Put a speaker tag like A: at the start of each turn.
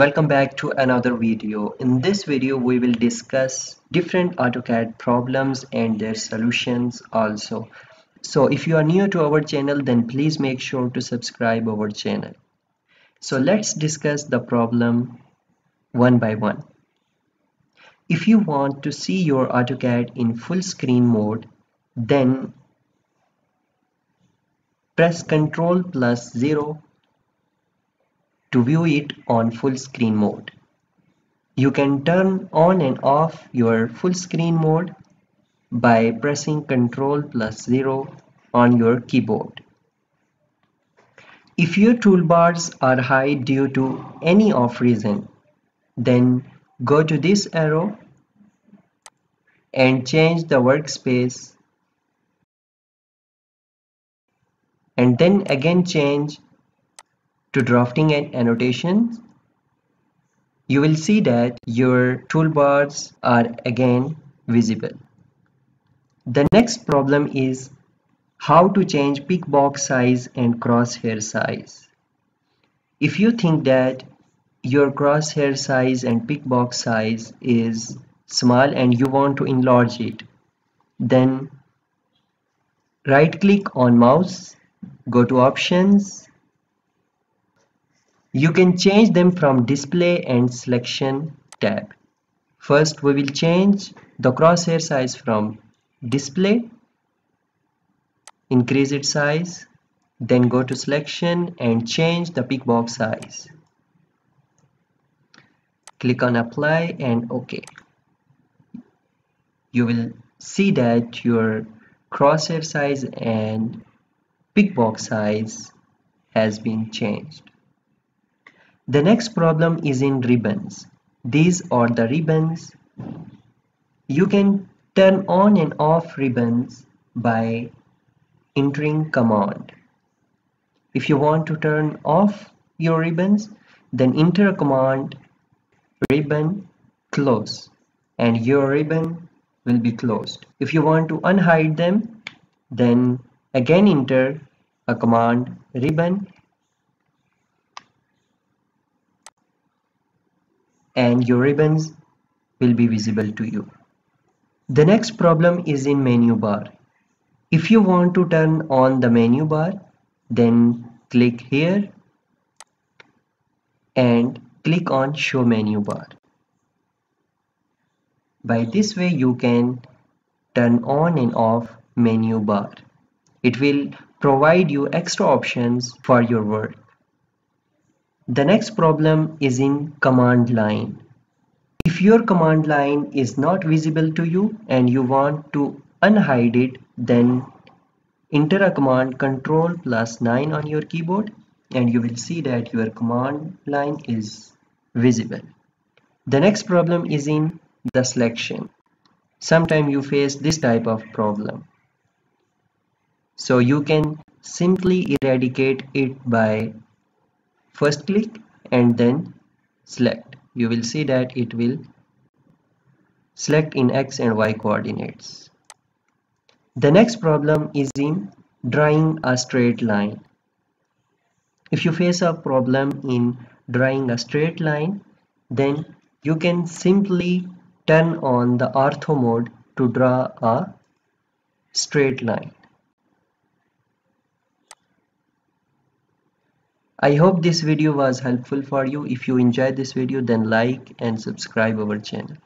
A: Welcome back to another video. In this video we will discuss different AutoCAD problems and their solutions also. So if you are new to our channel then please make sure to subscribe our channel. So let's discuss the problem one by one. If you want to see your AutoCAD in full screen mode then press Ctrl plus 0 to view it on full screen mode. You can turn on and off your full screen mode by pressing Ctrl plus 0 on your keyboard. If your toolbars are high due to any off reason, then go to this arrow and change the workspace and then again change to drafting and annotations, you will see that your toolbars are again visible. The next problem is how to change pick box size and crosshair size. If you think that your crosshair size and pick box size is small and you want to enlarge it, then right click on mouse, go to options you can change them from display and selection tab. First we will change the crosshair size from display, increase its size, then go to selection and change the pick box size. Click on apply and OK. You will see that your crosshair size and pick box size has been changed. The next problem is in ribbons. These are the ribbons. You can turn on and off ribbons by entering command. If you want to turn off your ribbons, then enter a command ribbon close and your ribbon will be closed. If you want to unhide them, then again enter a command ribbon and your ribbons will be visible to you. The next problem is in menu bar. If you want to turn on the menu bar, then click here and click on show menu bar. By this way you can turn on and off menu bar. It will provide you extra options for your work. The next problem is in command line. If your command line is not visible to you and you want to unhide it, then enter a command control plus 9 on your keyboard and you will see that your command line is visible. The next problem is in the selection. Sometimes you face this type of problem. So you can simply eradicate it by first click and then select. You will see that it will select in x and y coordinates. The next problem is in drawing a straight line. If you face a problem in drawing a straight line then you can simply turn on the ortho mode to draw a straight line I hope this video was helpful for you. If you enjoyed this video then like and subscribe our channel.